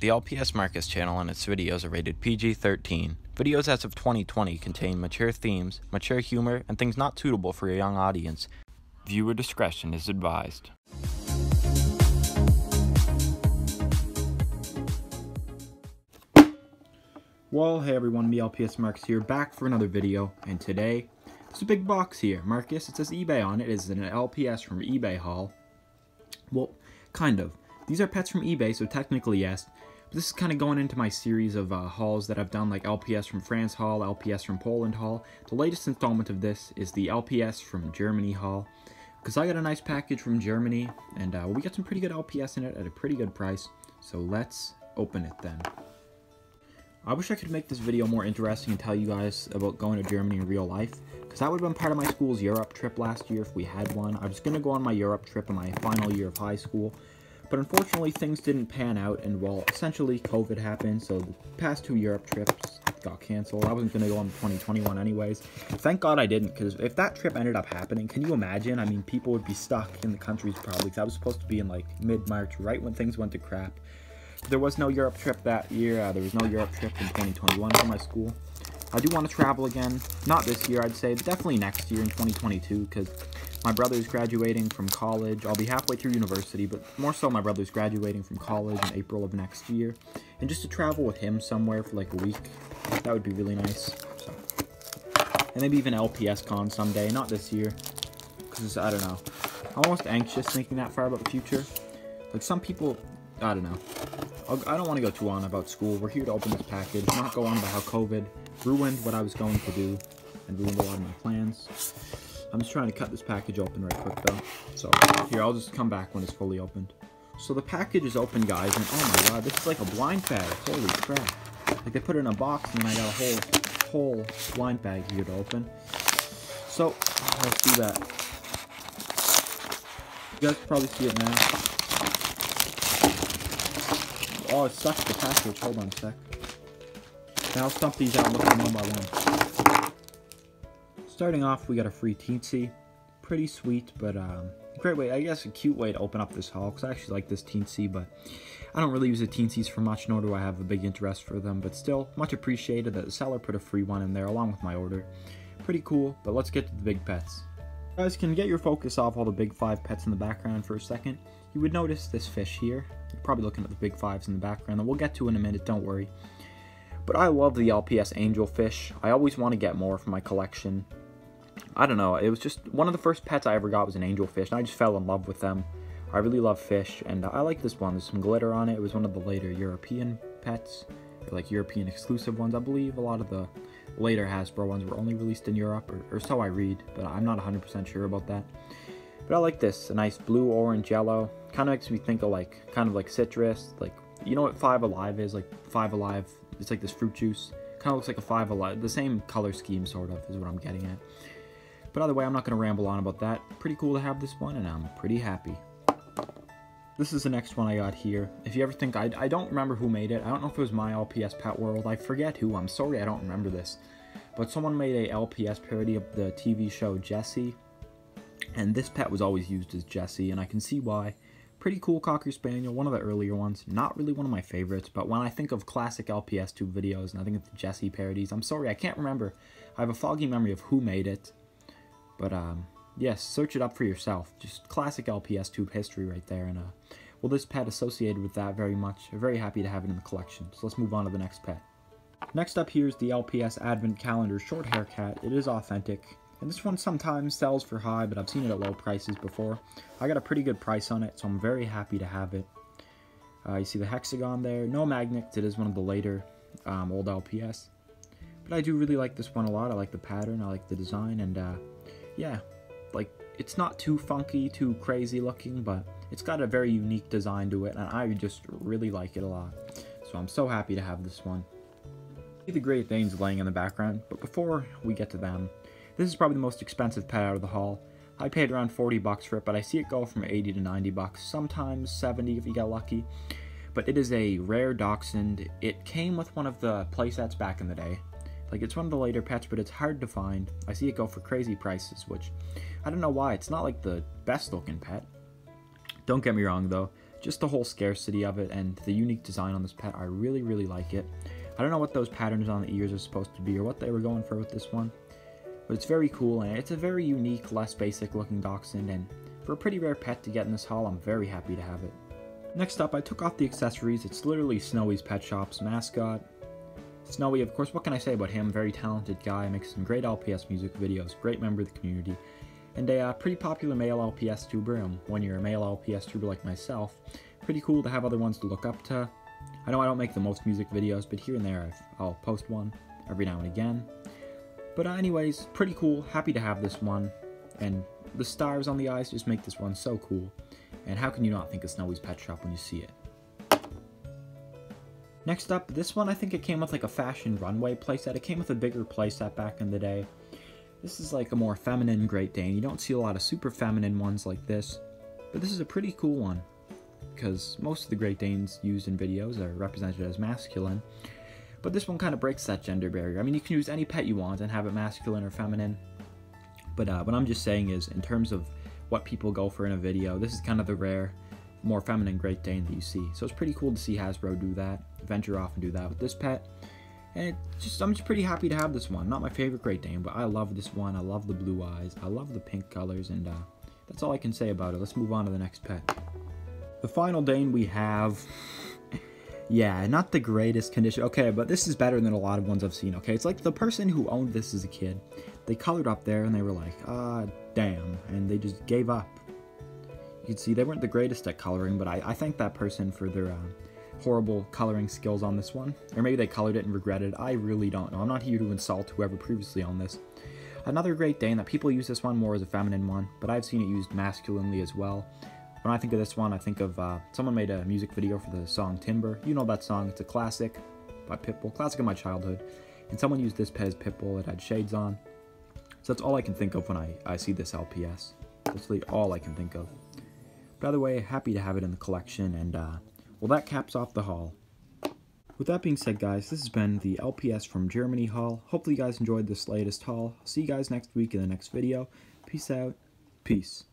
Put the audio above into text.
The LPS Marcus channel and its videos are rated PG 13. Videos as of 2020 contain mature themes, mature humor, and things not suitable for a young audience. Viewer discretion is advised. Well, hey everyone, me LPS Marcus here, back for another video, and today, there's a big box here. Marcus, it says eBay on it, it is an LPS from eBay haul. Well, kind of. These are pets from eBay, so technically yes, but this is kind of going into my series of uh, hauls that I've done, like LPS from France haul, LPS from Poland haul. The latest installment of this is the LPS from Germany haul, because I got a nice package from Germany, and uh, we got some pretty good LPS in it at a pretty good price, so let's open it then. I wish I could make this video more interesting and tell you guys about going to Germany in real life, because that would have been part of my school's Europe trip last year if we had one. I was going to go on my Europe trip in my final year of high school, but unfortunately things didn't pan out, and well, essentially COVID happened, so the past two Europe trips got canceled. I wasn't going to go on 2021 anyways. Thank God I didn't, because if that trip ended up happening, can you imagine? I mean, people would be stuck in the countries probably, because I was supposed to be in like mid-March, right when things went to crap. There was no Europe trip that year. Uh, there was no Europe trip in 2021 for my school. I do want to travel again. Not this year, I'd say, definitely next year in 2022, because my brother's graduating from college. I'll be halfway through university, but more so my brother's graduating from college in April of next year. And just to travel with him somewhere for like a week, that would be really nice. So. And maybe even LPS Con someday, not this year, because I don't know. I'm almost anxious thinking that far about the future. Like some people, I don't know. I do not want to go too on about school. We're here to open this package, not go on about how COVID ruined what I was going to do and ruined a lot of my plans. I'm just trying to cut this package open right quick though. So here, I'll just come back when it's fully opened. So the package is open, guys, and oh my god, this is like a blind bag. Holy crap. Like they put it in a box and I got a whole, whole blind bag here to open. So, let's do that. You guys probably see it now. Oh, it sucks the package. Hold on a sec. Now I'll stump these out one by one. Starting off, we got a free Teensy. Pretty sweet, but um, great way, I guess a cute way to open up this haul, because I actually like this Teensy, but I don't really use the Teensies for much, nor do I have a big interest for them, but still, much appreciated that the seller put a free one in there along with my order. Pretty cool, but let's get to the big pets. Guys can you get your focus off all the big five pets in the background for a second. You would notice this fish here. You're probably looking at the big fives in the background that we'll get to in a minute, don't worry. But I love the LPS angelfish. I always want to get more for my collection. I don't know, it was just one of the first pets I ever got was an angelfish, and I just fell in love with them. I really love fish, and I like this one. There's some glitter on it. It was one of the later European pets, like European exclusive ones. I believe a lot of the later Hasbro ones were only released in Europe, or, or so I read, but I'm not 100% sure about that. But I like this, a nice blue, orange, yellow. Kind of makes me think of like, kind of like citrus, like, you know what Five Alive is? Like, Five Alive, it's like this fruit juice. Kind of looks like a Five Alive, the same color scheme, sort of, is what I'm getting at. But either way, I'm not going to ramble on about that. Pretty cool to have this one, and I'm pretty happy. This is the next one I got here. If you ever think, I, I don't remember who made it. I don't know if it was my LPS Pet World. I forget who. I'm sorry I don't remember this. But someone made a LPS parody of the TV show Jesse. And this pet was always used as Jesse, and I can see why. Pretty cool Cocker Spaniel, one of the earlier ones. Not really one of my favorites, but when I think of classic LPS tube videos and I think of the Jesse parodies, I'm sorry, I can't remember. I have a foggy memory of who made it. But, um, yes, search it up for yourself. Just classic LPS tube history right there. And, uh, well, this pet associated with that very much. Very happy to have it in the collection. So let's move on to the next pet. Next up here is the LPS Advent Calendar Short Hair Cat. It is authentic. And this one sometimes sells for high, but I've seen it at low prices before. I got a pretty good price on it, so I'm very happy to have it. Uh, you see the hexagon there. No magnets. It is one of the later um, old LPS. But I do really like this one a lot. I like the pattern. I like the design. And uh, yeah, like it's not too funky, too crazy looking, but it's got a very unique design to it, and I just really like it a lot. So I'm so happy to have this one. See the Great Danes laying in the background, but before we get to them, this is probably the most expensive pet out of the haul. I paid around 40 bucks for it, but I see it go from 80 to 90 bucks, sometimes 70 if you get lucky. But it is a rare dachshund. It came with one of the playsets back in the day. Like, it's one of the later pets, but it's hard to find. I see it go for crazy prices, which I don't know why. It's not like the best looking pet. Don't get me wrong, though. just the whole scarcity of it and the unique design on this pet, I really, really like it. I don't know what those patterns on the ears are supposed to be or what they were going for with this one, but it's very cool and it's a very unique, less basic looking dachshund and for a pretty rare pet to get in this haul, I'm very happy to have it. Next up, I took off the accessories. It's literally Snowy's Pet Shop's mascot. Snowy, of course, what can I say about him? Very talented guy, makes some great LPS music videos, great member of the community, and a uh, pretty popular male LPS tuber. And when you're a male LPS tuber like myself, pretty cool to have other ones to look up to. I know I don't make the most music videos, but here and there I'll post one every now and again. But uh, anyways, pretty cool, happy to have this one, and the stars on the eyes just make this one so cool. And how can you not think of Snowy's Pet Shop when you see it? Next up, this one I think it came with like a fashion runway playset. It came with a bigger playset back in the day. This is like a more feminine Great Dane. You don't see a lot of super feminine ones like this, but this is a pretty cool one because most of the Great Danes used in videos are represented as masculine. But this one kind of breaks that gender barrier. I mean, you can use any pet you want and have it masculine or feminine. But uh, what I'm just saying is, in terms of what people go for in a video, this is kind of the rare, more feminine Great Dane that you see. So it's pretty cool to see Hasbro do that, venture off and do that with this pet. And just I'm just pretty happy to have this one. Not my favorite Great Dane, but I love this one. I love the blue eyes. I love the pink colors, and uh, that's all I can say about it. Let's move on to the next pet. The final Dane we have... yeah, not the greatest condition. Okay, but this is better than a lot of ones I've seen, okay? It's like the person who owned this as a kid. They colored up there, and they were like, ah, damn. And they just gave up. You can see they weren't the greatest at coloring, but I, I thank that person for their... Uh, horrible coloring skills on this one. Or maybe they colored it and regretted. I really don't know. I'm not here to insult whoever previously on this. Another Great Dane that people use this one more as a feminine one, but I've seen it used masculinely as well. When I think of this one, I think of uh, someone made a music video for the song Timber. You know that song, it's a classic by Pitbull, classic of my childhood. And someone used this Pez Pitbull, it had shades on. So that's all I can think of when I, I see this LPS. That's really all I can think of. By the way, happy to have it in the collection, and uh, well, that caps off the haul. With that being said, guys, this has been the LPS from Germany haul. Hopefully you guys enjoyed this latest haul. I'll see you guys next week in the next video. Peace out. Peace.